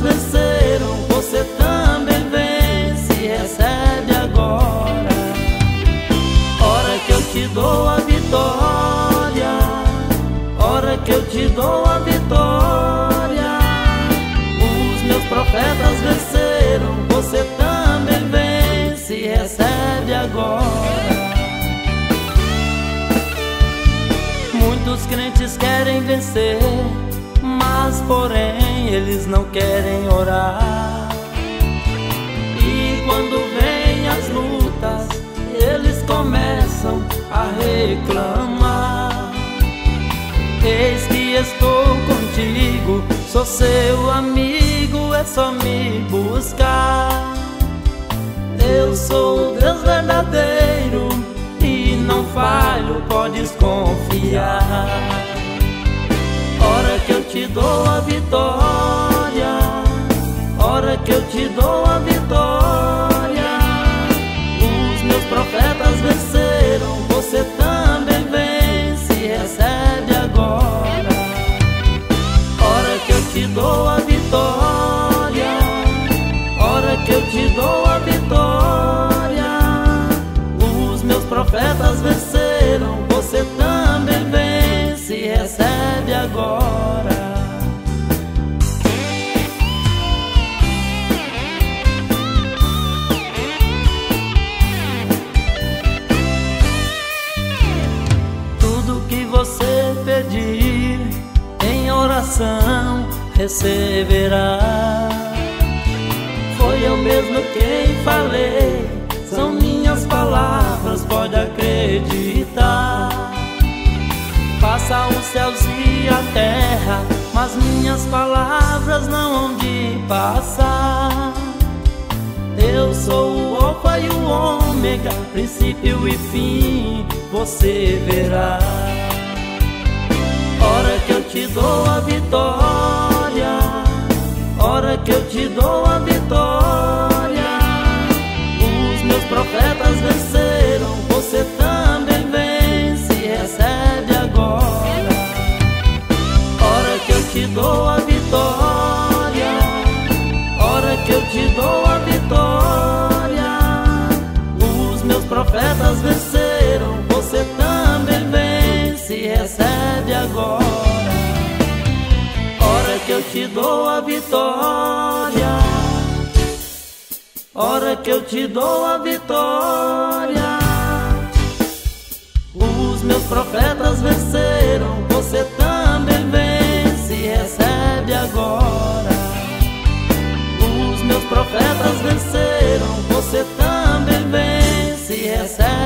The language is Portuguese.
venceram, você também vence, recebe agora. Hora que eu te dou a vitória, hora que eu te dou a vitória. Os meus profetas venceram, você também vence, recebe agora. Muitos crentes querem vencer, mas porém eles não querem orar. E quando vem as lutas, eles começam a reclamar. Eis que estou contigo, sou seu amigo, é só me buscar. Eu sou o Deus verdadeiro e não falho, podes confiar. Hora que eu te dou a vitória, dou a vitória. Os meus profetas venceram, você também vence, recebe agora. Hora que eu te dou a vitória, hora que eu te dou a vitória. Os meus profetas venceram, você também vence, recebe agora. Pedir em oração receberá. Foi eu mesmo quem falei, são minhas palavras, pode acreditar. Passa os céus e a terra, mas minhas palavras não hão de passar. Eu sou o Alfa e o Ômega, princípio e fim, você verá. Te dou a vitória, hora que eu te dou a vitória. Os meus profetas venceram, você também vence, recebe agora. Hora que eu te dou a vitória, hora que eu te dou a dou a vitória. Hora que eu te dou a vitória. Os meus profetas venceram, você também vence, recebe agora. Os meus profetas venceram, você também vence, recebe.